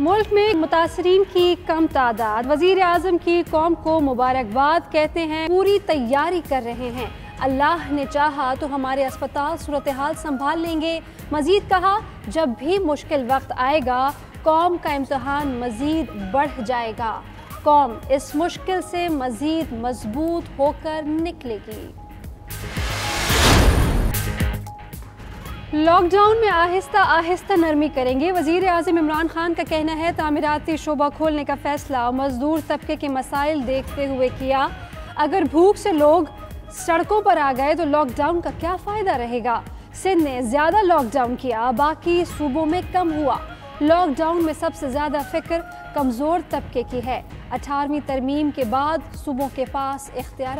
मुल्क में मुतासरीन की कम तादाद। वज़ीर अजम की कौम को मुबारकबाद कहते हैं, पूरी तैयारी कर रहे हैं। अल्लाह ने चाहा तो हमारे अस्पताल सूरत हाल संभाल लेंगे। मजीद कहा, जब भी मुश्किल वक्त आएगा, कौम का इम्तहान मजीद बढ़ जाएगा। कौम इस मुश्किल से मजीद मज़बूत होकर निकलेगी। लॉकडाउन में आहिस्ता आहिस्ता नरमी करेंगे। वज़ीर अजम इमरान खान का कहना है, तामीराती शोबा खोलने का फैसला, मजदूर तबके के मसाइल देखते हुए किया। अगर भूख से लोग सड़कों पर आ गए तो लॉकडाउन का क्या फ़ायदा रहेगा? सिंध ने ज़्यादा लॉकडाउन किया, बाकी सूबों में कम हुआ। लॉकडाउन में सबसे ज़्यादा फ़िक्र कमज़ोर तबके की है। अठारहवीं तरमीम के बाद सूबों के पास इख्तियार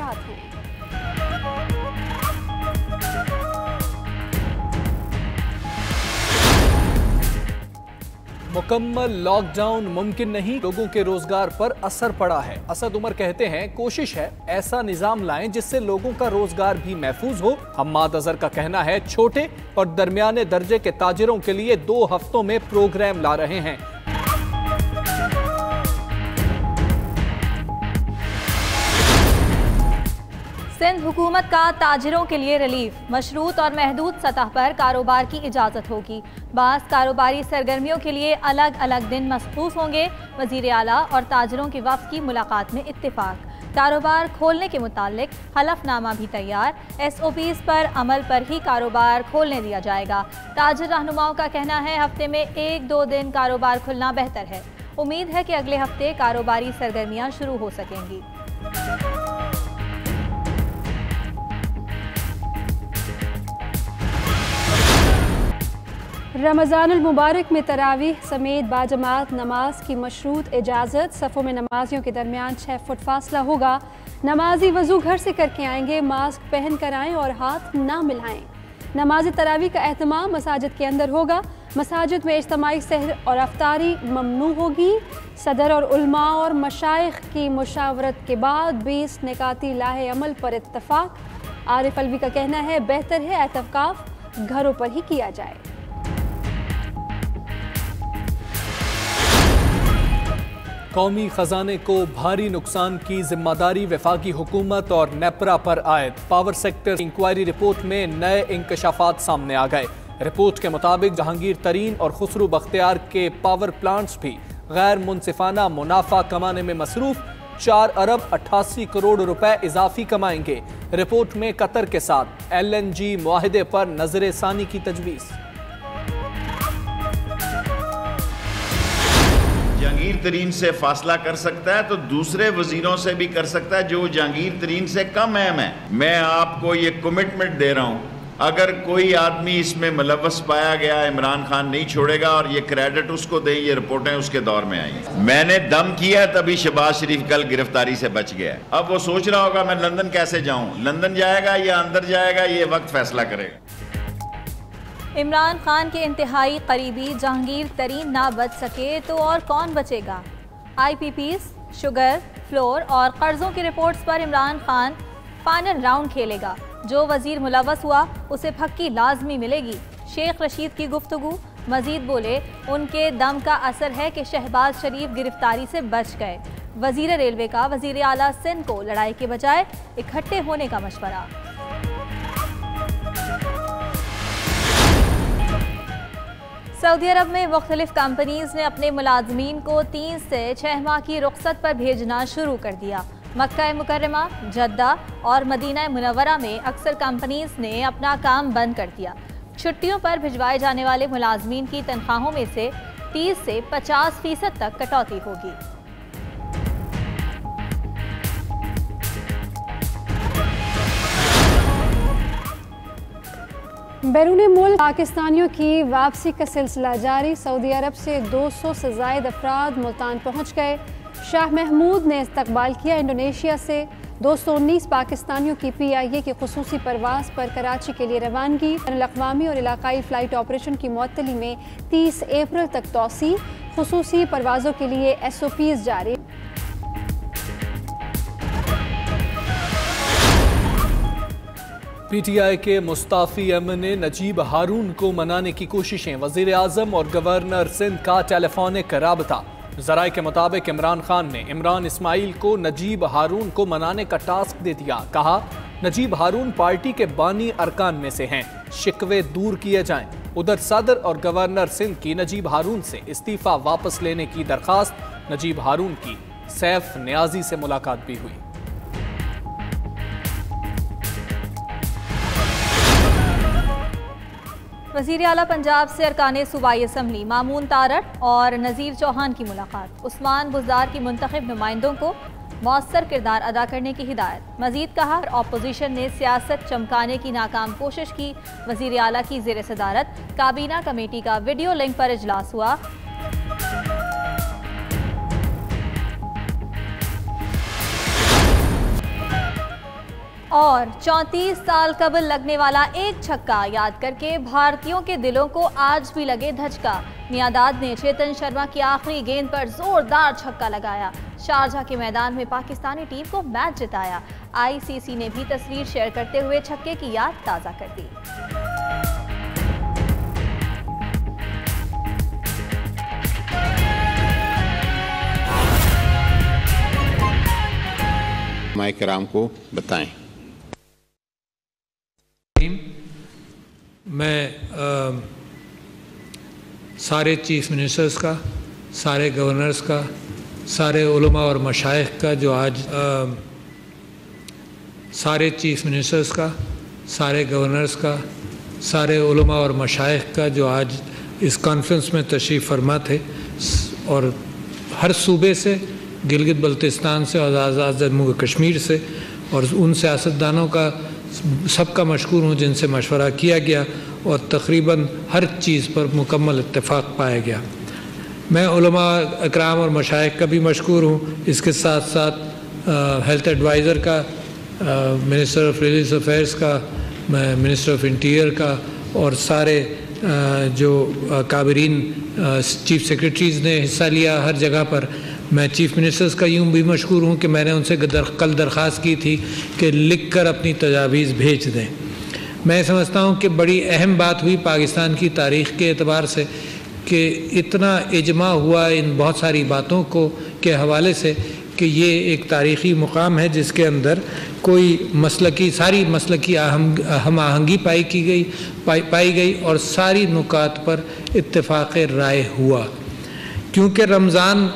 मुकम्मल लॉकडाउन मुमकिन नहीं, लोगों के रोज़गार पर असर पड़ा है। असद उमर कहते हैं, कोशिश है, ऐसा निज़ाम लाएँ जिससे लोगों का रोज़गार भी महफूज हो। हम्माद अजहर का कहना है, छोटे और दरमियाने दर्जे के ताजरों के लिए दो हफ्तों में प्रोग्राम ला रहे हैं। सिंध हुकूमत का ताजरों के लिए रिलीफ। मशरूत और महदूद सतह पर कारोबार की इजाज़त होगी। बास कारोबारी सरगर्मियों के लिए अलग अलग दिन मखसूस होंगे। वज़ीर अला और ताजरों के वफ की मुलाकात में इतफाक कारोबार खोलने के मुतालिक हलफनामा भी तैयार। एस ओ पीज़ पर अमल पर ही कारोबार खोलने दिया जाएगा। ताजर रहनुमाओं का कहना है, हफ़्ते में एक दो दिन कारोबार खुलना बेहतर है। उम्मीद है कि अगले हफ़्ते कारोबारी सरगर्मियाँ शुरू हो सकेंगी। रमज़ान मुबारक में तरावीह समेत बाजमात नमाज़ की मशरूत इजाज़त। सफ़ों में नमाजियों के दरमियान छः फुट फासला होगा। नमाजी वज़ू घर से करके आएँगे, मास्क पहन कर आएँ और हाथ ना मिलाएँ। नमाज़ तरावी का अहतमाम मसाजिद के अंदर होगा। मसाजिद में इज्तमाही सहर और अफ्तारी ममनू होगी। सदर और उल्मा और मशाइ की मुशावरत के बाद बीस निकाती लाहे अमल पर इतफाक़ आरिफ अलवी का कहना है, बेहतर है एहतकाफ घरों पर ही किया जाए। कौमी खजाने को भारी नुकसान की ज़िम्मेदारी वफाकी हुकूमत और नेपरा पर आयद। पावर सेक्टर इंक्वायरी रिपोर्ट में नए इंकशाफात सामने आ गए। रिपोर्ट के मुताबिक जहांगीर तरीन और खुसरू बख्तियार के पावर प्लांट्स भी गैर मुनसिफाना मुनाफा कमाने में मसरूफ। चार अरब अट्ठासी करोड़ रुपए इजाफी कमाएँगे। रिपोर्ट में कतर के साथ एल एन जी माहदे पर नज़र सानी की तजवीज़। जहांगीर तरीन से फासला कर सकता है तो दूसरे वजीरों से भी कर सकता है, जो जहांगीर तरीन से कम अहम है। मैं आपको ये कमिटमेंट दे रहा हूँ। अगर कोई आदमी इसमें मुलवस पाया गया, इमरान खान नहीं छोड़ेगा, और ये क्रेडिट उसको दे, ये रिपोर्टें उसके दौर में आई मैंने दम किया तभी शहबाज शरीफ कल गिरफ्तारी से बच गया अब वो सोच रहा होगा, मैं लंदन कैसे जाऊँ? लंदन जाएगा या अंदर जाएगा, ये वक्त फैसला करेगा। इमरान खान के इंतहाई करीबी जहांगीर तरीन ना बच सके तो और कौन बचेगा? आई पी पीस शुगर, फ्लोर और कर्ज़ों की रिपोर्ट्स पर इमरान खान फाइनल राउंड खेलेगा। जो वज़ीर मुलवस हुआ, उसे फक्की लाजमी मिलेगी। शेख रशीद की गुफ्तु मजीद बोले, उनके दम का असर है कि शहबाज शरीफ गिरफ्तारी से बच गए। वज़ीर रेलवे का वज़ीर अला सिंध को लड़ाई के बजाय इकट्ठे होने का मशवरा। सऊदी अरब में मुख्तलिफ़ कंपनीज़ ने अपने मुलाजमीन को तीन से छः माह की रुख्सत पर भेजना शुरू कर दिया। मक्का मुकरमा जद्दा और मदीना मुनवरा में अक्सर कंपनीज़ ने अपना काम बंद कर दिया। छुट्टियों पर भिजवाए जाने वाले मुलाजमीन की तनख्वाहों में से 30 से 50 फ़ीसद तक कटौती होगी। बैरून मुल्क पाकिस्तानियों की वापसी का सिलसिला जारी। सऊदी अरब से 200 से जायद अफराद मुल्तान पहुँच गए। शाह महमूद ने इस्तकबाल किया इंडोनेशिया से। 219 पाकिस्तानियों की पी आई ए की खसूसी परवास पर कराची के लिए रवानगी। अकवामी और इलाकाई फ़्लाइट ऑपरेशन की मअतली में 30 अप्रैल तक तोसी। खसूसी परवाज़ों के लिए एस ओ पीज़ जारी। पीटीआई के मुस्ताफी एम ने नजीब हारून को मनाने की कोशिशें। वज़ीर आज़म और गवर्नर सिंध का टेलीफोनिक रबता। जराये के मुताबिक इमरान खान ने इमरान इस्माइल को नजीब हारून को मनाने का टास्क दे दिया। कहा, नजीब हारून पार्टी के बानी अरकान में से हैं। शिकवे दूर किए जाएँ। उधर सदर और गवर्नर सिंध की नजीब हारून से इस्तीफा वापस लेने की दरखास्त। नजीब हारून की सैफ न्याजी से मुलाकात भी हुई। वज़ीर अला पंजाब से अरकान सूबाई असम्बली, मामून तारट और नज़ीर चौहान की मुलाकात। उस्मान बुजार की मंतखब नुमाइंदों को मौसर किरदार अदा करने की हिदायत। मजीद कहा अपोजिशन ने सियासत चमकाने की नाकाम कोशिश की। वज़ीर अला की जेर सदारत, काबीना कमेटी का वीडियो लिंक पर अजलास हुआ। और 34 साल कबल लगने वाला एक छक्का? याद करके भारतीयों के दिलों को आज भी लगे धचका। मियादाद ने चेतन शर्मा की आखिरी गेंद पर जोरदार छक्का लगाया। शारजा के मैदान में पाकिस्तानी टीम को मैच जिताया। आईसीसी ने भी तस्वीर शेयर करते हुए छक्के की याद ताज़ा कर दी। कराम को बताएँ। मैं आ, सारे चीफ मिनिस्टर्स का सारे गवर्नर्स का सारे उलमा और मशाइ का जो आज आ, सारे चीफ मिनिस्टर्स का सारे गवर्नर्स का सारे उलमा और मशाइ का जो आज इस कॉन्फ्रेंस में तशरीफ़ फरमा थे और हर सूबे से गिलगित बल्तिस्तान से और आज़ाद जम्मू कश्मीर से और उन सियासतदानों का सबका मशहूर हूँ जिनसे मशवरा किया गया और तकरीबन हर चीज़ पर मुकम्मल इतफ़ाक़ पाया गया। मैं अकराम और मशाइ का भी मशहूर हूँ। इसके साथ साथ हेल्थ एडवाइज़र का मिनिस्टर ऑफ़ रिलीज़ अफेयर्स का मिनिस्टर ऑफ़ इंटीरियर का और सारे आ, जो काबरीन चीफ सेक्रेटरीज़ ने हिस्सा लिया हर जगह पर। मैं चीफ मिनिस्टर्स का यूँ भी मशहूर हूँ कि मैंने उनसे दर, कल दरख्वास्त की थी कि लिख कर अपनी तजावीज़ भेज दें। मैं समझता हूँ कि बड़ी अहम बात हुई पाकिस्तान की तारीख़ के अतबार से कि इतना इजमा हुआ इन बहुत सारी बातों को के हवाले से कि ये एक तारीख़ी मुकाम है जिसके अंदर कोई मसल की सारी मसल की हम आहंगी पाई की गई पाई, पाई गई और सारी नुकात पर इत्तेफाक राय हुआ। क्योंकि रमज़ान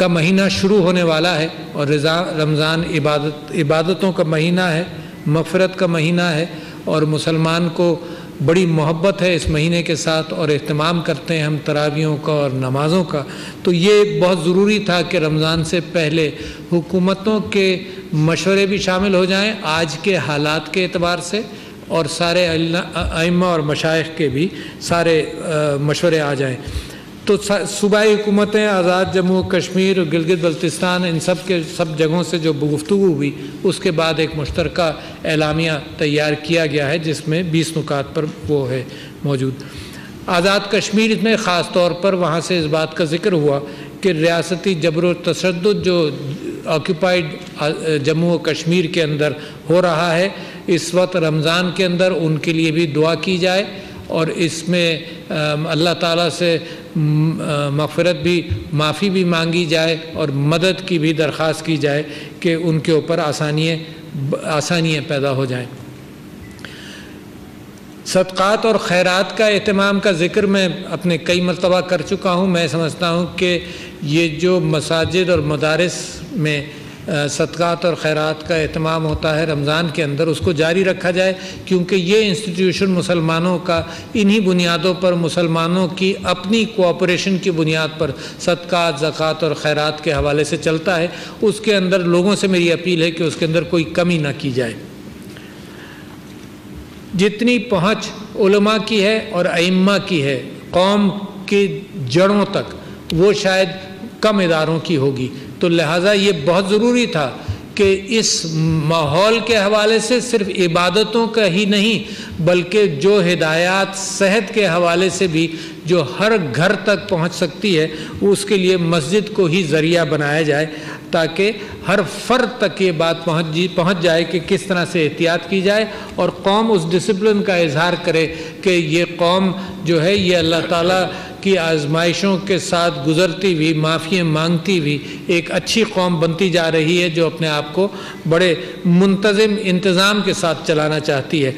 का महीना शुरू होने वाला है और रमज़ान इबादत, इबादतों का महीना है, मफ़रत का महीना है और मुसलमान को बड़ी मोहब्बत है इस महीने के साथ और अहतमाम करते हैं हम तरावियों का और नमाज़ों का। तो ये बहुत ज़रूरी था कि रमज़ान से पहले हुकूमतों के मशवरे भी शामिल हो जाएँ आज के हालात के अतबार से और सारे अइम्मा और मशाइ के भी सारे मशवरे आ जाएँ। तो सूबाई हुकूमतें, आज़ाद जम्मू, कश्मीर, गिलगित बल्तिस्तान, इन सब के, सब जगहों से जो गुफ्तु हुई, उसके बाद एक मुश्तर एलामिया तैयार किया गया है, जिसमें बीस नुकात पर वो है मौजूद। आज़ाद कश्मीर में ख़ास तौर पर वहाँ से इस बात का ज़िक्र हुआ कि रियासती जबर तशद जो ऑक्यूपाइड जम्मू और कश्मीर के अंदर हो रहा है, इस वक्त रमज़ान के अंदर उनके लिए भी दुआ की जाए। और इसमें अल्लाह ताला से मफ़रत भी, माफ़ी भी मांगी जाए और मदद की भी दरख्वास्त की जाए कि उनके ऊपर आसानियाँ आसानियाँ पैदा हो जाएँ। सदक़ात और खैरात का अहतमाम का ज़िक्र मैं अपने कई मरतबा कर चुका हूँ। मैं समझता हूँ कि ये जो मसाजिद और मदारस में सदक़ात और खैरात का अहतमाम होता है रमज़ान के अंदर, उसको जारी रखा जाए, क्योंकि ये इंस्टीट्यूशन मुसलमानों का, इन्हीं बुनियादों पर मुसलमानों की अपनी कोऑपरेशन की बुनियाद पर सदक़ात, ज़क़़त और खैरात के हवाले से चलता है। उसके अंदर लोगों से मेरी अपील है कि उसके अंदर कोई कमी ना की जाए। जितनी पहुँच उलमा की है और अइम्मा की है, कौम की जड़ों तक, वो शायद कम इदारों की होगी। तो लिहाजा ये बहुत ज़रूरी था कि इस माहौल के हवाले से सिर्फ़ इबादतों का ही नहीं, बल्कि जो हिदायत, सेहत के हवाले से भी जो हर घर तक पहुँच सकती है, उसके लिए मस्जिद को ही ज़रिया बनाया जाए, ताकि हर फ़र्द तक ये बात पहुँच जी, पहुँच जाए कि किस तरह से एहतियात की जाए और कौम उस डिसिप्लिन का इजहार करे कि ये कौम जो है, ये अल्लाह ताला की आजमाइशों के साथ गुज़रती हुई माफ़ी मांगती हुई एक अच्छी कौम बनती जा रही है, जो अपने आप को बड़े मुंतज़म इंतज़ाम के साथ चलाना चाहती है।